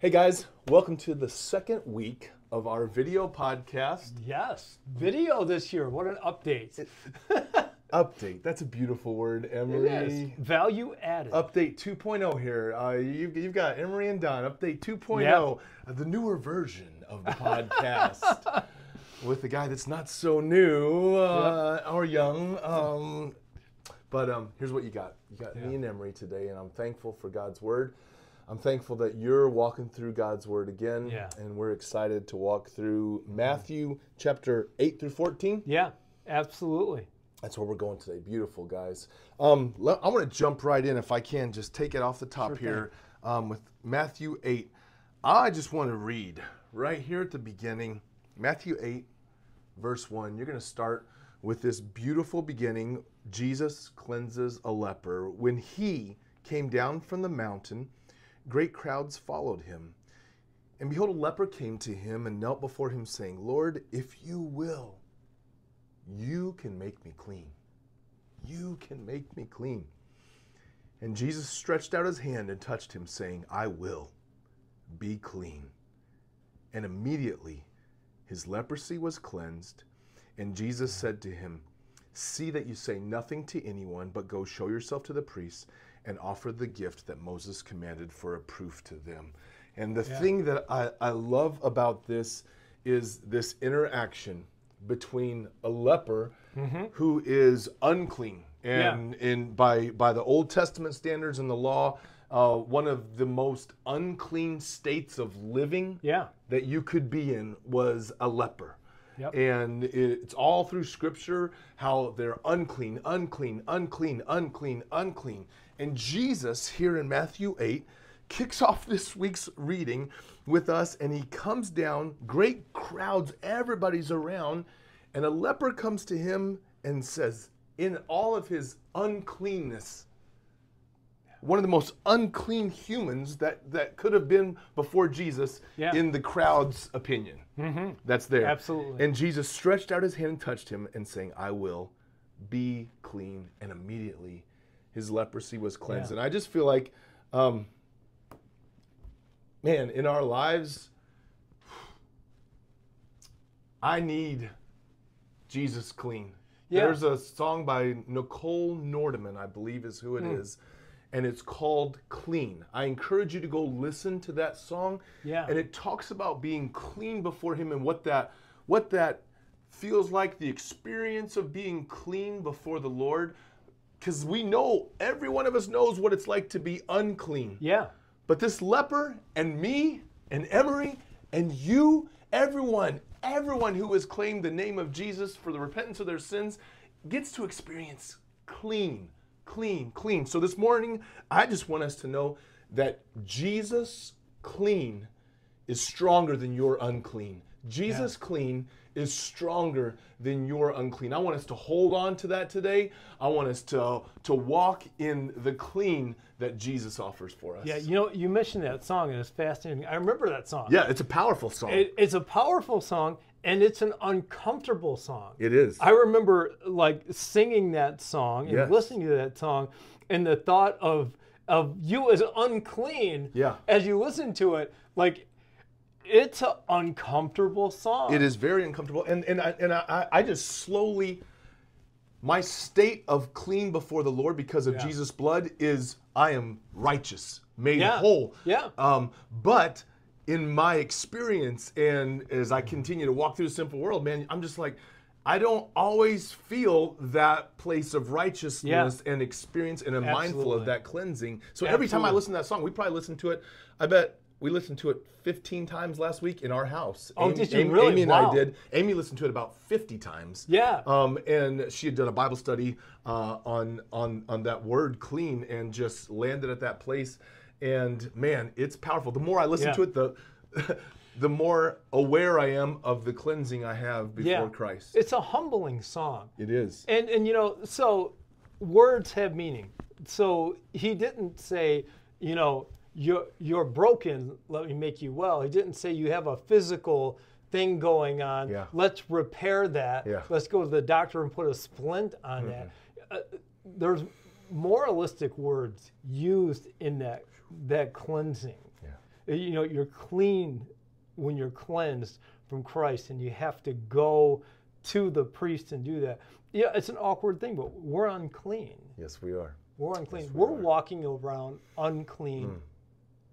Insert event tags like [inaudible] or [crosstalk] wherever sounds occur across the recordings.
Hey guys, welcome to the second week of our video podcast. Yes, video this year. What an update. [laughs] Update. That's a beautiful word, Emery. is. Value added. Update 2.0 here. Uh, you've, you've got Emery and Don. Update 2.0, Yep. uh, the newer version of the podcast [laughs] with the guy that's not so new uh, or young. Um, but um, here's what you got. You got me and Emery today, and I'm thankful for God's word. I'm thankful that you're walking through God's word again, Yeah. and we're excited to walk through Matthew chapter 8 through 14. Yeah, absolutely. That's where we're going today. Beautiful, guys. Um, I want to jump right in, if I can, just take it off the top here um, with Matthew 8. I just want to read right here at the beginning, Matthew 8, verse 1. You're going to start with this beautiful beginning. Jesus cleanses a leper. When he came down from the mountain, great crowds followed him. And behold, a leper came to him and knelt before him, saying, Lord, if you will, you can make me clean. You can make me clean. And Jesus stretched out his hand and touched him, saying, I will be clean. And immediately his leprosy was cleansed. And Jesus said to him, See that you say nothing to anyone, but go show yourself to the priests and offer the gift that Moses commanded for a proof to them. And the thing that I, I love about this is this interaction between a leper who is unclean and in by by the Old Testament standards and the law, uh, one of the most unclean states of living Yeah. that you could be in was a leper. Yep. And it's all through scripture how they're unclean, unclean, unclean, unclean, unclean. And Jesus, here in Matthew 8, kicks [laughs] off this week's reading with us and he comes down, great crowds, everybody's around, and a leper comes to him and says, in all of his uncleanness, one of the most unclean humans that, that could have been before Jesus Yeah. in the crowd's opinion. Mm-hmm. That's there. Absolutely. And Jesus stretched out his hand and touched him and saying, I will be clean. And immediately his leprosy was cleansed. Yeah. And I just feel like, um, man, in our lives, I need Jesus clean. Yeah. There's a song by Nichole Nordeman, I believe is who it is, and it's called Clean. I encourage you to go listen to that song. Yeah. And it talks about being clean before him and what that what that feels like the experience of being clean before the Lord. Because we know, every one of us knows what it's like to be unclean. Yeah. But this leper and me and Emery and you, everyone, everyone who has claimed the name of Jesus for the repentance of their sins gets to experience clean, clean, clean. So this morning, I just want us to know that Jesus clean is stronger than your unclean. Jesus clean is stronger than your unclean. I want us to hold on to that today. I want us to, to walk in the clean that Jesus offers for us. Yeah. You know, you mentioned that song, and it's fascinating. I remember that song. Yeah, it's a powerful song. It, it's a powerful song, and it's an uncomfortable song. it is. I remember like singing that song and Yes. listening to that song, and the thought of of you as unclean. Yeah. As you listen to it, like it's an uncomfortable song. It is very uncomfortable, and and I, and I, I just slowly, my state of clean before the Lord because of Yeah. Jesus' blood is I am righteous, made Yeah. whole. Yeah. Um, but in my experience, and as I continue to walk through the simple world, man, I'm just like. I don't always feel that place of righteousness and experience, and am mindful of that cleansing. So every time I listen to that song, we probably listen to it. I bet we listened to it 15 times last week in our house. Oh, Amy, did you Amy, really? Amy and Wow. I did. Amy listened to it about 50 times. Yeah. Um, and she had done a Bible study uh, on on on that word clean and just landed at that place. And man, it's powerful. The more I listen Yeah. to it, the [laughs] the more aware I am of the cleansing I have before yeah. Christ. It's a humbling song. it is. And and you know, so words have meaning. So he didn't say, you know, you're you're broken, let me make you well. He didn't say you have a physical thing going on. Yeah. Let's repair that. Yeah. Mm-hmm. Let's go to the doctor and put a splint on that. Uh, there's moralistic words used in that that cleansing. Yeah. You know, you're clean when you're cleansed from Christ, and you have to go to the priest and do that. Yeah, it's an awkward thing, but we're unclean. Yes, we are. We're unclean. Yes, we we are are. walking around unclean Mm.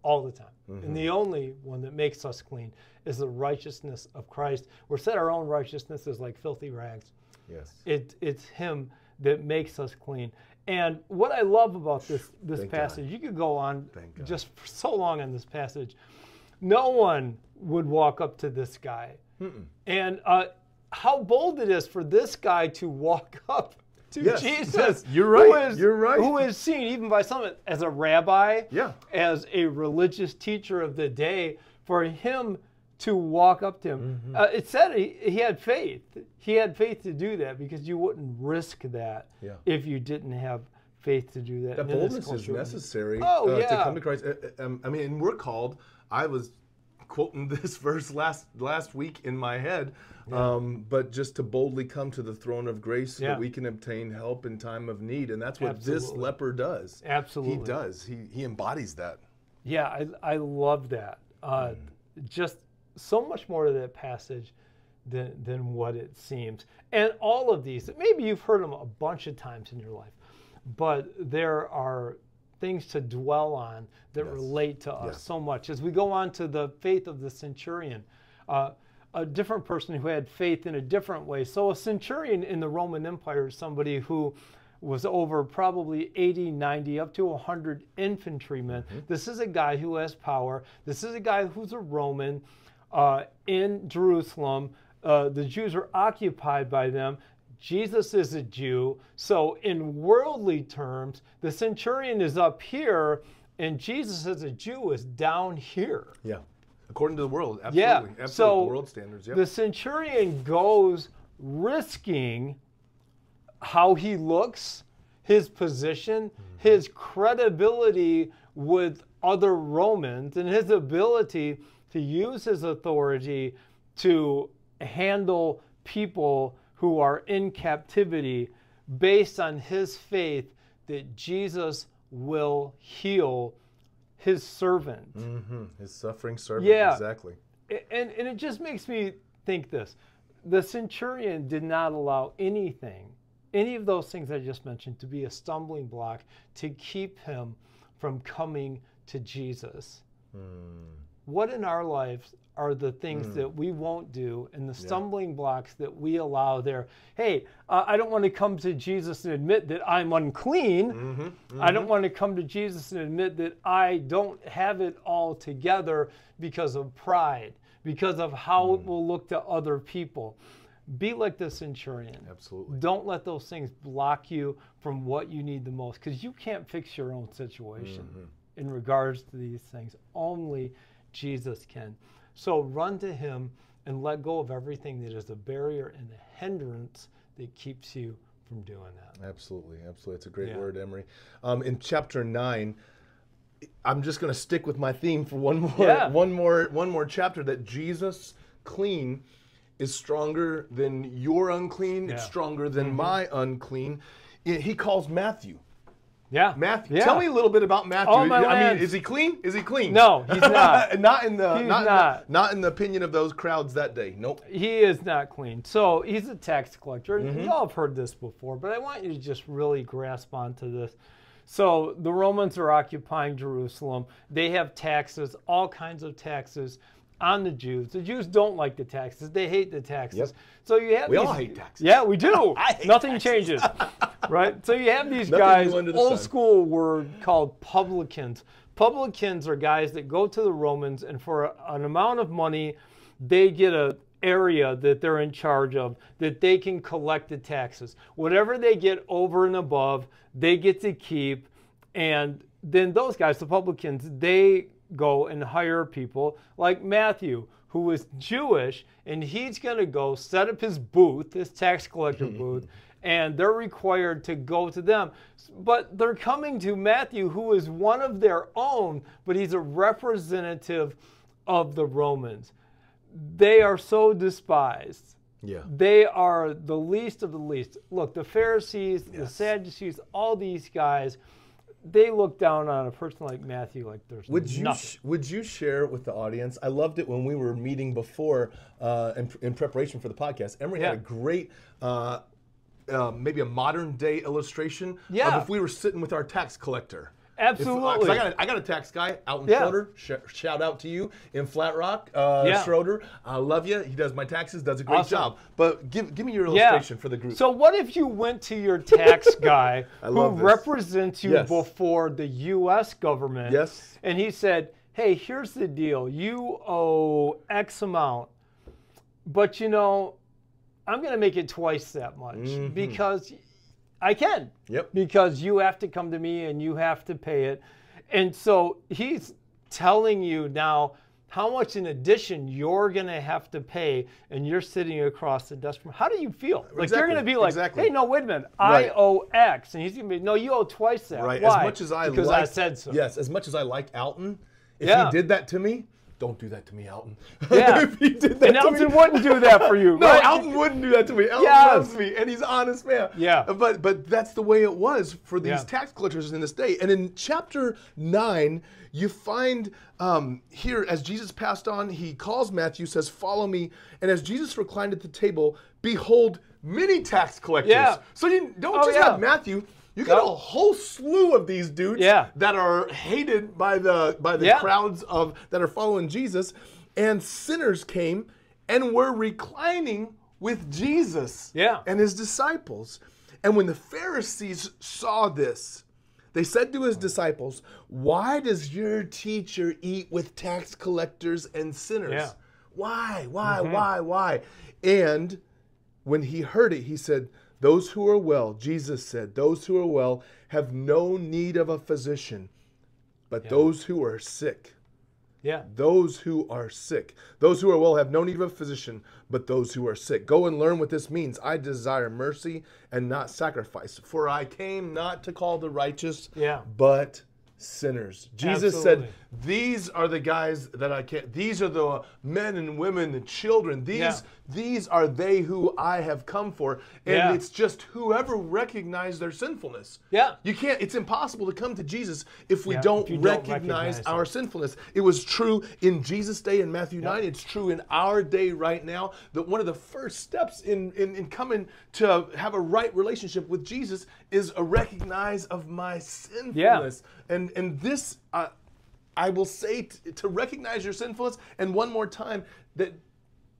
All the time. Mm-hmm. And the only one that makes us clean is the righteousness of Christ. We're said our own righteousness is like filthy rags. Yes. It, it's Him that makes us clean. And what I love about this this Thank God. passage, you could go on just for so long on this passage. No one would walk up to this guy, and uh, how bold it is for this guy to walk [laughs] up to Yes, Jesus. yes, you're right, is- you're right. Who is seen even by some as a rabbi, Yeah. as a religious teacher of the day, for him to walk up to him. Mm-hmm. Uh, it said he, he had faith. He had faith to do that because you wouldn't risk that Yeah. if you didn't have faith to do that. That And in this boldness is necessary Oh, uh, to come to Christ. Uh, uh, um, I mean, and we're called. I was quoting [laughs] this verse last last week in my head, um, but just to boldly come to the throne of grace so Yeah. that we can obtain help in time of need, and that's what this leper does. Absolutely. he does. He he embodies that. Yeah, I, I love that. Uh, Just so much more to that passage than, than what it seems. And all of these, maybe you've heard them a bunch of times in your life, but there are things to dwell on that Yes. relate to us Yes. so much. As we go on to the faith of the centurion, uh, a different person who had faith in a different way. So, a centurion in the Roman Empire is somebody who was over probably 80, 90, up to 100 infantrymen. This is a guy who has power. This is a guy who's a Roman uh, in Jerusalem. Uh, the Jews are occupied by them. Jesus is a Jew. So, in worldly terms, the centurion is up here, and Jesus as a Jew is down here. Yeah, according to the world, Yeah. absolutely, absolutely. So world standards. Yep. the centurion goes risking how he looks, his position, mm-hmm. his credibility with other Romans, and his ability to use his authority to handle people who are in captivity based on his faith that Jesus will heal his servant. hmm His suffering servant. Yeah. exactly. And, and it just makes me think this the centurion did not allow anything, any of those things I just mentioned, to be a stumbling block to keep him from coming to Jesus. What in our lives are the things hmm. that we won't do and the stumbling blocks that we allow there? Hey, uh, I don't want to come to Jesus and admit that I'm unclean. Mm-hmm, mm-hmm. I don't want to come to Jesus and admit that I don't have it all together because of pride, because of how it hmm. will look to other people. Be like the centurion. Absolutely. Don't let those things block you from what you need the most because you can't fix your own situation mm-hmm. in regards to these things. Only Jesus can. So run to Him and let go of everything that is a barrier and a hindrance that keeps you from doing that. Absolutely, absolutely. It's a great Yeah. word, Emery. Um, in chapter nine, I'm just going to stick with my theme for one [laughs] more, Yeah. one more, one more chapter. That Jesus clean is stronger than your unclean. It's Yeah. Mm-hmm. stronger than my unclean. He calls Matthew. Yeah. Matthew, Yeah. tell me a little bit about Matthew. Oh, my I mean, is he clean? Is he clean? No, he's [laughs] not. not in the He's not, In not. the, not in the opinion of those crowds that day. Nope. He is not clean. So he's a tax collector. Mm-hmm. Y'all have heard this before, but I want you to just really grasp onto this. So the Romans are occupying Jerusalem. They have taxes, all kinds of taxes on the Jews. The Jews don't like the taxes. They hate the taxes. Yep. So you have We these, all hate taxes. Yeah, we do. [laughs] Nothing changes. [laughs] right? So you have these Nothing guys, the old sun. school word called publicans. Publicans are guys that go to the Romans and for a- an amount of money, they get a area that they're in charge of that they can collect the taxes. Whatever they get over and above, they get to keep. And then those guys, the publicans, they go and hire people like Matthew, who is Jewish, and he's going to go set up his booth, his tax collector [laughs] booth, and they're required to go to them. But they're coming to Matthew, who is one of their own, but he's a representative of the Romans. They are so despised. Yeah. They are the least of the least. Look, the Pharisees, the Sadducees, all these guys, they look down on a person like Matthew like there's Would you sh- would you share with the audience? I loved it when we were meeting before uh, in, in preparation for the podcast. Emery had a great. Uh, uh, maybe a modern day illustration Yeah. of if we were sitting with our tax collector. Absolutely. 'cause I got a, I got a tax guy out in Yeah. Schroeder. Sh- shout out to you in Flat Rock, uh, Yeah. Schroeder. I love you. He does my taxes. Does a great Awesome. job. But give give me your Yeah. illustration for the group. So what if you went to your tax [laughs] guy who this. represents you Yes. before the U.S. government? Yes. And he said, "Hey, here's the deal. You owe X amount, but you know, I'm going to make it twice that much Mm-hmm. because I can. Yep. Because you have to come to me and you have to pay it, and so he's telling you now." How much in addition you're gonna have to pay, and you're sitting across the desk from? How do you feel? Like Exactly, you're gonna be like, exactly. "Hey, no, wait a minute, Right. I owe X," and he's gonna be, "No, you owe twice that." Right. Why? As much as I because I said so. Yes. As much as I like Alton, if Yeah. he did that to me, don't do that to me, Alton. [laughs] Yeah. if he did that And to me, wouldn't do that for you, [laughs] No, right? Alton wouldn't do that to me. Alton Yes. loves me, and he's an honest man. Yeah. But but that's the way it was for these Yeah. tax collectors in this day. And in chapter nine, you find um, here as Jesus passed on, he calls Matthew, says, "Follow me." And as Jesus reclined at the table, behold, many tax collectors. Yeah. So you don't Oh, just yeah. have Matthew. You got a whole slew of these dudes Yeah. that are hated by the by the Yeah. crowds of that are following Jesus, and sinners came and were reclining with Jesus Yeah. and his disciples. And when the Pharisees saw this, they said to his disciples, "Why does your teacher eat with tax collectors and sinners? Yeah. Why? Why? Mm-hmm. Why? Why?" And when he heard it, he said, Those who are well, Jesus said, those who are well have no need of a physician, but those who are sick. Yeah. Those who are sick. Those who are well have no need of a physician, but those who are sick. Go and learn what this means. I desire mercy and not sacrifice, for I came not to call the righteous, Yeah. but sinners. Jesus Absolutely. said, These are the guys that I can't, these are the men and women and children. These Yeah. these are they who I have come for. And Yeah. it's just whoever recognizes their sinfulness. Yeah. You can't, it's impossible to come to Jesus if we Yeah, don't, if you don't recognize, recognize our sinfulness. It was true in Jesus' day in Matthew 9. It's true in our day right now. That one of the first steps in, in, in coming to have a right relationship with Jesus is a recognize of my sinfulness. And, and this, uh, I will say t- to recognize your sinfulness, and one more time, that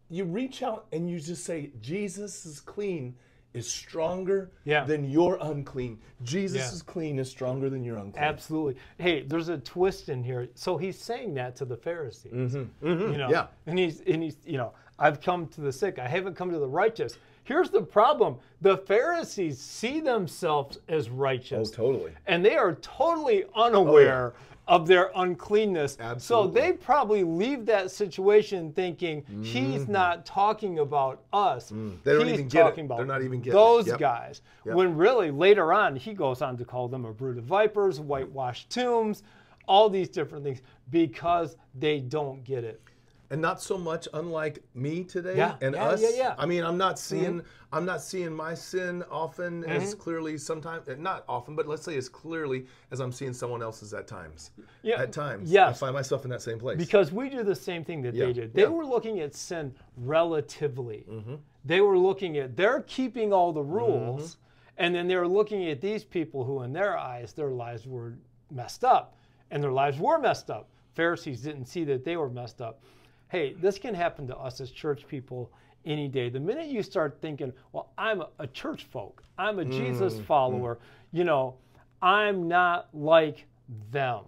you reach out and you just say, Jesus is clean is stronger Yeah. than your unclean. Jesus Yeah. is clean is stronger than your unclean. Absolutely. Hey, there's a twist in here. So he's saying that to the Pharisees. You know, Mm-hmm. yeah. and he's and he's you know, I've come to the sick. I haven't come to the righteous. Here's the problem: the Pharisees see themselves as righteous, Oh, totally. Oh, and they are totally unaware of their uncleanness. Absolutely. So they probably leave that situation thinking he's not talking about us. Mm-hmm. Mm. They don't he's even get it. talking about They're not even getting those Yep. guys. Yep. When really later on he goes on to call them a brood of vipers, whitewashed tombs, all these different things because they don't get it. And not so much unlike me today Yeah, and yeah, us. yeah, yeah. I mean, I'm not seeing I'm not seeing my sin often as Mm-hmm. clearly sometimes not often, but let's say as clearly as I'm seeing someone else's at times. Yeah, At times. yes. I find myself in that same place. Because we do the same thing that Yeah, they did. They were looking at sin relatively. Mm-hmm. They were looking at they're keeping all the Mm-hmm. rules, and then they were looking at these people who, in their eyes, their lives were messed up, and their lives were messed up. Pharisees didn't see that they were messed up. Hey, this can happen to us as church people any day. The minute you start thinking, well, I'm a, church folk, I'm a Mm, Jesus follower, you know, I'm not like them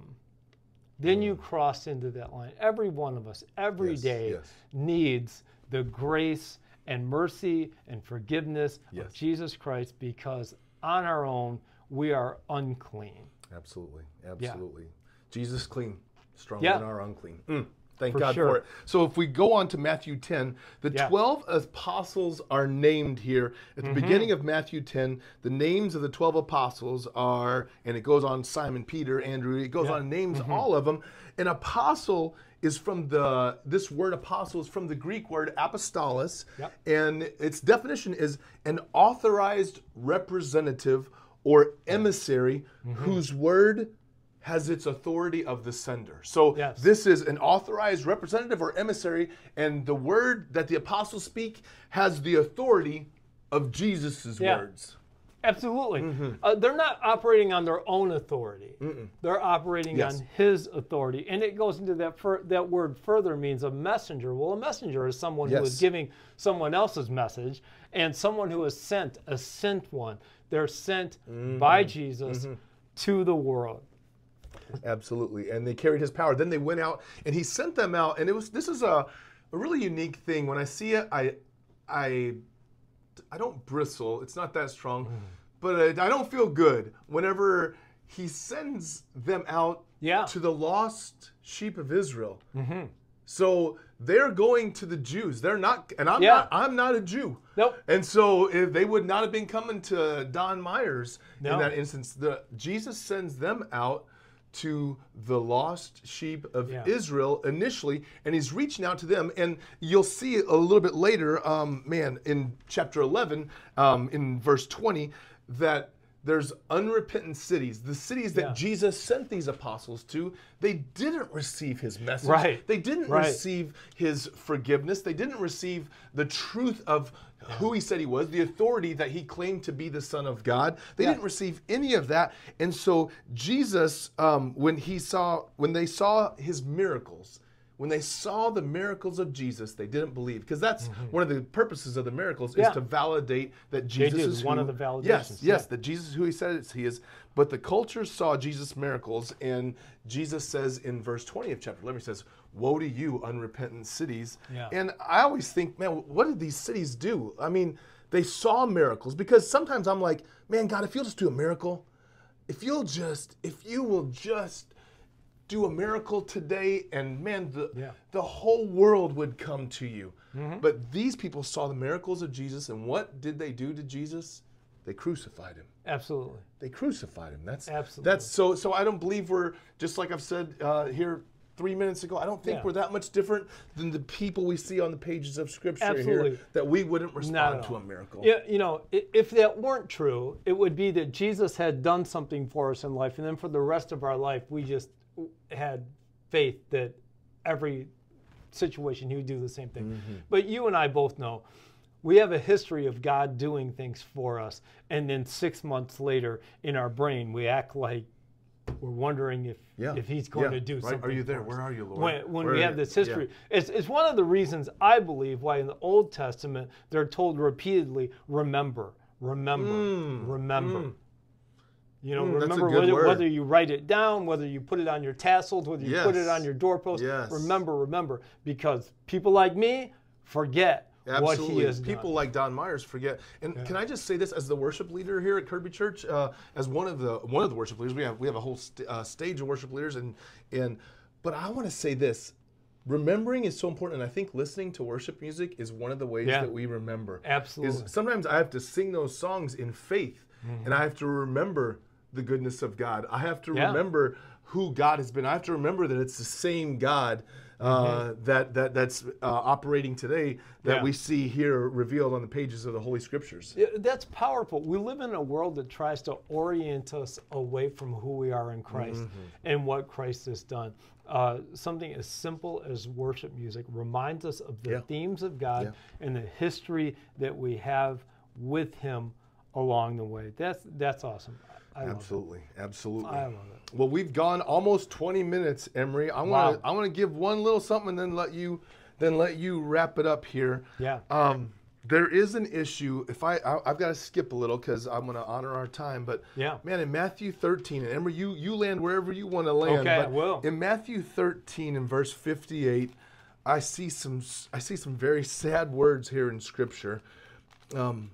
then you cross into that line. Every one of us, every Mm. Yes, day, yes. needs the grace and mercy and forgiveness Yes. of Jesus Christ because on our own, we are unclean. Absolutely. Absolutely. Jesus clean, stronger Yeah. than our unclean. Thank For God sure. for it. So if we go on to Matthew 10, the Yeah. 12 apostles are named here. At Mm-hmm. the beginning of Matthew 10, the names of the 12 apostles are, and it goes on Simon, Peter, Andrew, it goes on, names Mm-hmm. all of them. An apostle is from the, this word apostle is from the Greek word apostolos. Yep. And its definition is an authorized representative or emissary Mm-hmm. whose word has its authority of the sender. So Yes. this is an authorized representative or emissary, and the word that the apostles speak has the authority of Jesus' Yeah. words. Absolutely. Mm-hmm. Uh, they're not operating on their own authority. They're operating Yes. on His authority, and it goes into that. Fur- that word further means a messenger. Well, a messenger is someone who Yes. is giving someone else's message, and someone who is sent, a sent one. They're sent Mm-hmm. by Jesus to the world. Absolutely. And they carried his power. Then they went out and he sent them out. And it was this is a, a really unique thing. When I see it, I I I don't bristle. It's not that strong. Mm. But I, I don't feel good whenever he sends them out Yeah. to the lost sheep of Israel. So they're going to the Jews. They're not, and I'm Yeah. not. I'm not a Jew. Nope. And so if they would not have been coming to Don Myers No. in that instance. The Jesus sends them out to the lost sheep of Yeah. Israel initially, and he's reaching out to them. And you'll see a little bit later, um, man, in chapter 11, um, in verse 20, that there's unrepentant cities. The cities that Yeah. Jesus sent these apostles to, they didn't receive his message. Right. They didn't Right. receive his forgiveness. They didn't receive the truth of who he said he was, the authority that he claimed to be the Son of God. They Yeah. didn't receive any of that. And so Jesus, um, when he saw, when they saw his miracles, when they saw the miracles of Jesus, they didn't believe because that's one of the purposes of the miracles Mm-hmm. Yeah. is to validate that Jesus is one of the validations, Yes, yes, that Jesus is who he says he is. But the culture saw Jesus' miracles, and Jesus says in verse 20 of chapter 11, he says, Woe to you, unrepentant cities. Yeah. And I always think, man, what did these cities do? I mean, they saw miracles because sometimes I'm like, man, God, if you'll just do a miracle, if you'll just, if you will just do a miracle today, and man, the, Yeah. the whole world would come to you. Mm-hmm. But these people saw the miracles of Jesus, and what did they do to Jesus? They crucified him. Absolutely. They crucified him. That's Absolutely. That's so. So I don't believe we're just like I've said uh, here three minutes ago. I don't think Yeah. we're that much different than the people we see on the pages of Scripture Absolutely. here. That we wouldn't respond to a miracle. Yeah, you know, if that weren't true, it would be that Jesus had done something for us in life, and then for the rest of our life, we just had faith that every situation he would do the same thing. Mm-hmm. But you and I both know we have a history of God doing things for us, and then six months later, in our brain, we act like we're wondering if Yeah. if He's going Yeah. to do Right. something. Are you there? Where are you, Lord? When, when we have this history, it's, it's one of the reasons I believe why in the Old Testament they're told repeatedly, remember, remember, remember. You know, Mm, remember whether, whether you write it down, whether you put it on your tassels, whether you put it on your doorpost. Yes. Remember, remember, because people like me forget what Absolutely. he has People done. like Don Myers forget. And can I just say this as the worship leader here at Kirby Church, uh, as one of the one of the worship leaders, we have we have a whole st- uh, stage of worship leaders, and and but I want to say this. Remembering is so important, and I think listening to worship music is one of the ways Yeah. that we remember. Absolutely. Is sometimes I have to sing those songs in faith, and I have to remember the goodness of God. I have to Yeah. remember who God has been. I have to remember that it's the same God uh, that that that's uh, operating today that Yeah. we see here revealed on the pages of the Holy Scriptures. Yeah, That's powerful. We live in a world that tries to orient us away from who we are in Christ and what Christ has done. Uh, something as simple as worship music reminds us of the Yeah. themes of God and the history that we have with Him along the way. That's that's awesome. I Absolutely, absolutely. I love it. Well, we've gone almost 20 minutes, Emery. I want to Wow. I want to give one little something, and then let you then let you wrap it up here. Yeah. Um, there is an issue. If I, I I've got to skip a little because I'm going to honor our time. But Yeah. man, in Matthew 13, and Emery, you you land wherever you want to land. Okay, I will. In Matthew 13 in verse 58, I see some I see some very sad words here in Scripture. Um,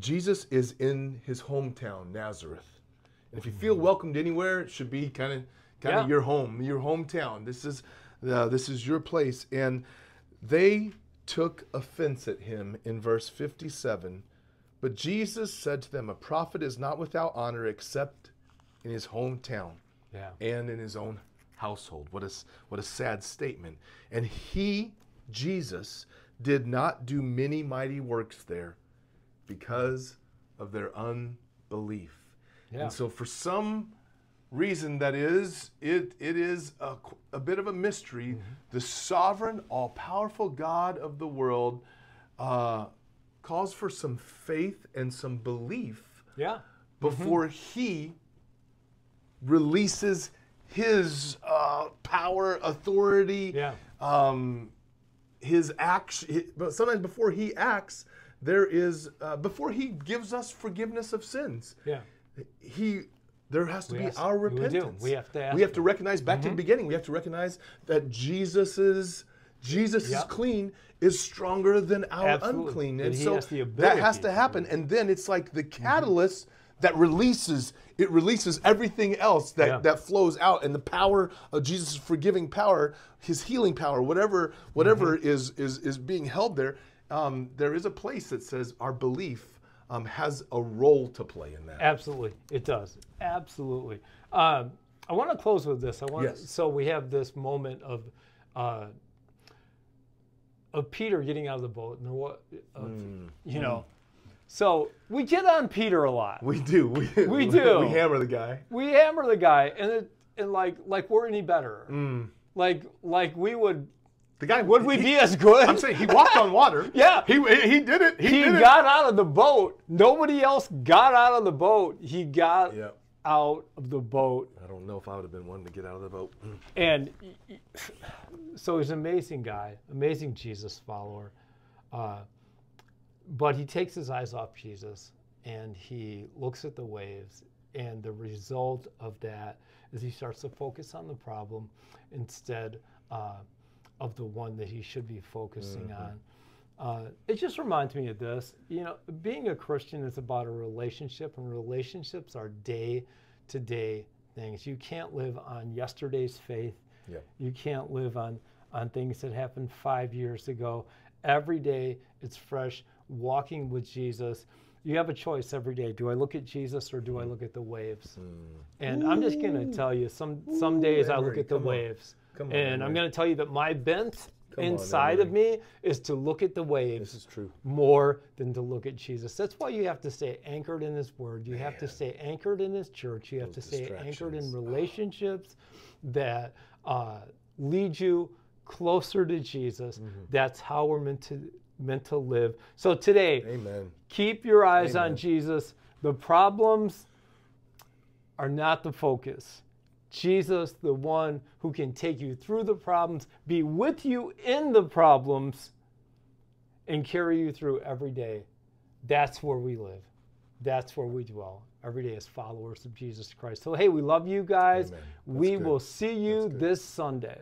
Jesus is in his hometown, Nazareth. And if you feel welcomed anywhere, it should be kind of kind of Yeah. your home, your hometown. This is uh, this is your place. And they took offense at him in verse 57. But Jesus said to them, A prophet is not without honor except in his hometown Yeah. and in his own household. What a, what a sad statement. And he, Jesus, did not do many mighty works there because of their unbelief. Yeah. And so for some reason that is it it is a, a bit of a mystery Mm-hmm. the sovereign all-powerful god of the world uh, calls for some faith and some belief Yeah. before he releases his uh, power authority Yeah. um, his action but sometimes before he acts there is uh, before he gives us forgiveness of sins Yeah. he there has to We be ask- our we repentance. We have to We have to recognize back to the beginning. We have to recognize that Jesus's Jesus' Yeah. clean is stronger than our Absolutely. unclean, That and so has that has to happen. And then it's like the catalyst that releases it releases everything else that Yeah. that flows out, and the power of Jesus' forgiving power, His healing power, whatever whatever Mm-hmm. is is is being held there. Um, there is a place that says our belief um, has a role to play in that. Absolutely, it does. Absolutely. Um, I want to close with this. I want Yes. so we have this moment of uh, of Peter getting out of the boat and what of, Mm. you know. So we get on Peter a lot. We do. We, [laughs] [laughs] We do. We hammer the guy. We hammer the guy, and it, and like like we're any better. Mm. Like like we would The guy. would we he- be as good? I'm saying he walked on water. [laughs] Yeah. He he did it. He, he did got out of the boat. Nobody else got out of the boat. He got it. Yeah. out of the boat I don't know if I would have been one to get out of the boat. [clears throat] And [sighs] so he's an amazing guy, amazing Jesus follower. Uh, but he takes his eyes off Jesus and he looks at the waves, and the result of that is he starts to focus on the problem instead uh, of the one that he should be focusing on. Uh, it just reminds me of this. You know, being a Christian is about a relationship, and relationships are day to day things. You can't live on yesterday's faith. Yeah. You can't live on, on things that happened five years ago. Every day it's fresh. Walking with Jesus. You have a choice every day. Do I look at Jesus or do I look at the waves? And I'm just going to tell you, some some days I look at the waves. on. Come on, and I'm going to tell you that my bent Come on, inside of me is to look at the waves This is true. more than to look at Jesus. That's why you have to stay anchored in His Word. You have to Man. stay anchored in His church. You have to stay anchored in relationships that uh, lead you closer to Jesus. Mm-hmm. That's how we're meant to meant to live. So today, Amen. keep your eyes on Jesus. The problems are not the focus. Jesus, the one who can take you through the problems, be with you in the problems, and carry you through every day. That's where we live. That's where we dwell every day as followers of Jesus Christ. So, hey, we love you guys. We good. will see you this Sunday.